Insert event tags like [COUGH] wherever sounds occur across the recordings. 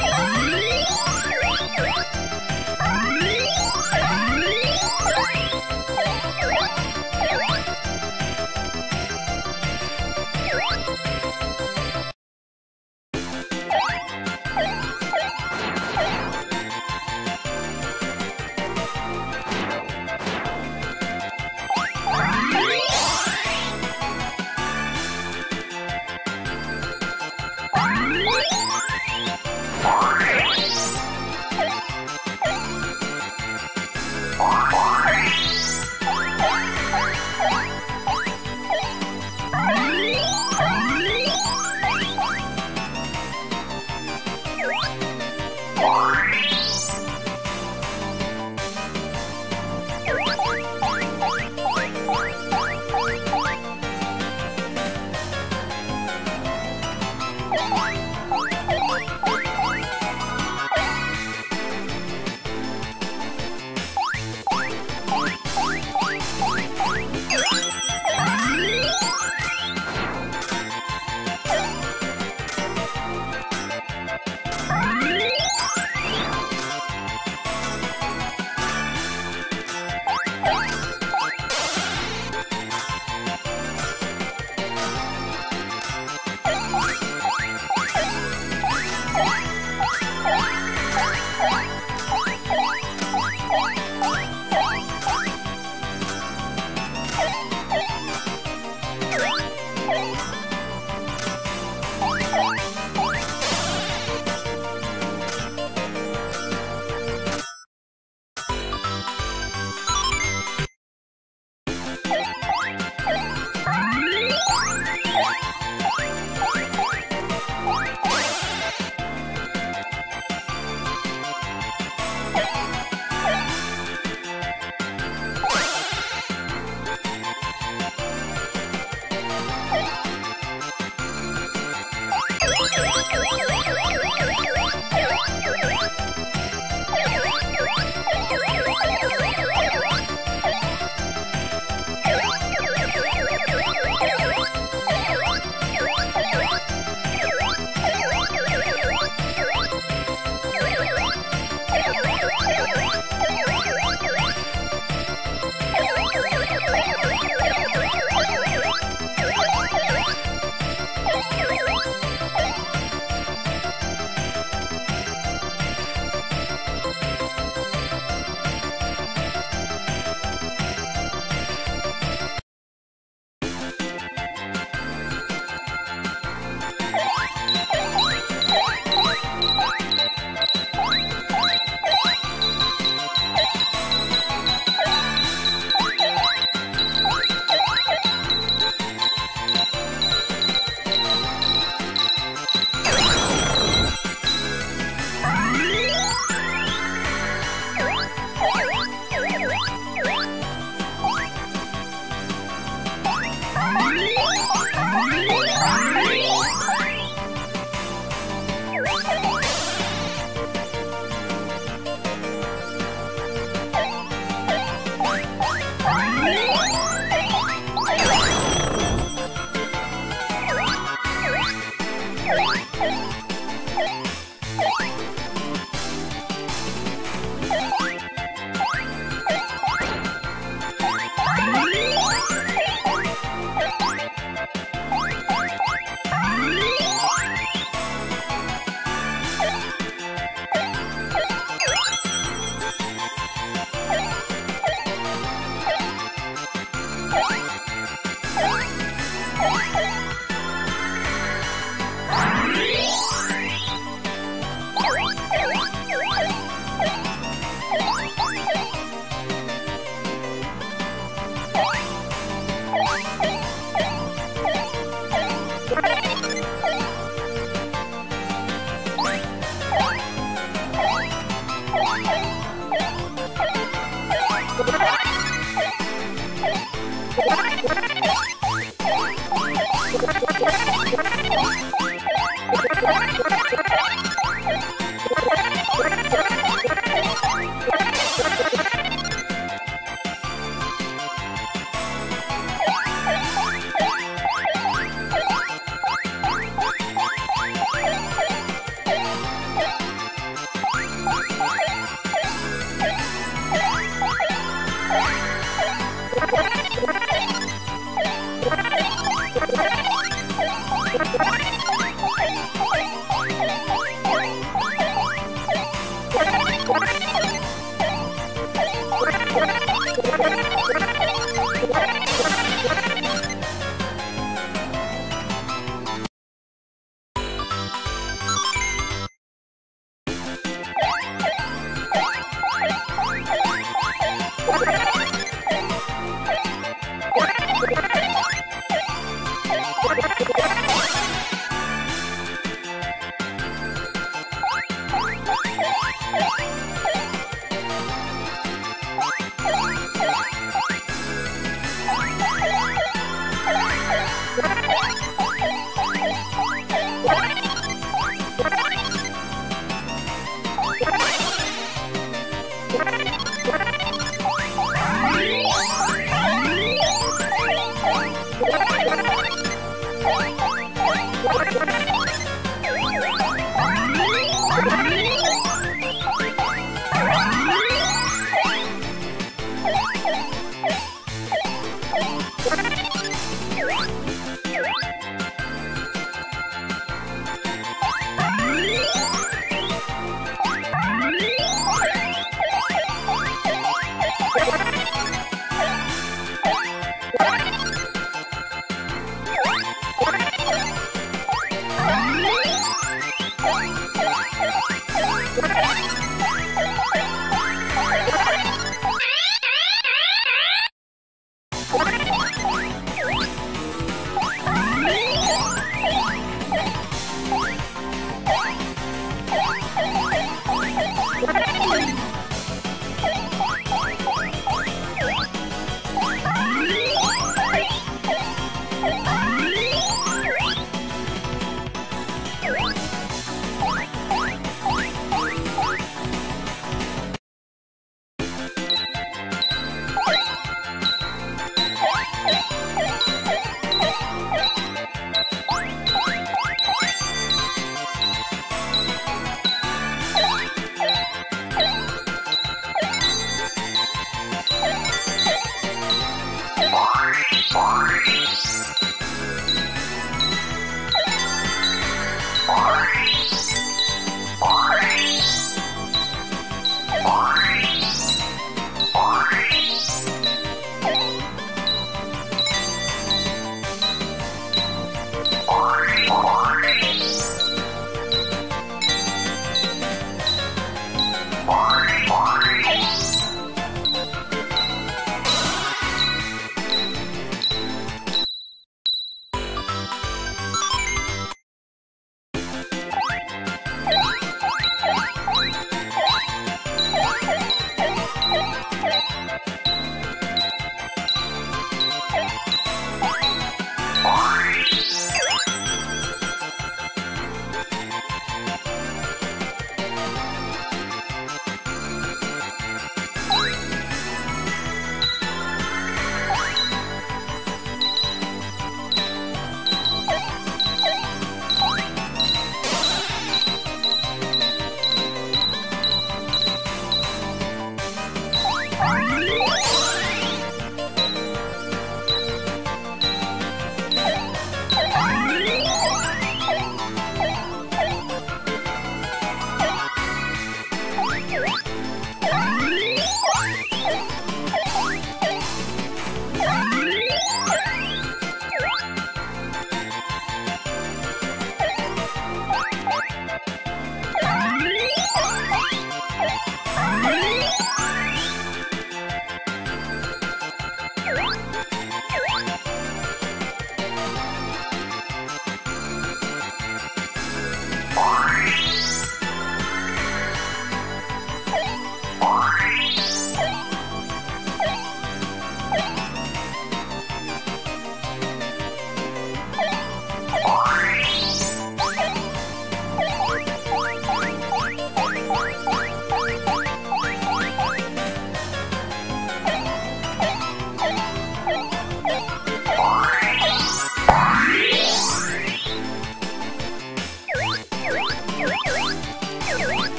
Bye.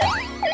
Bye. [LAUGHS]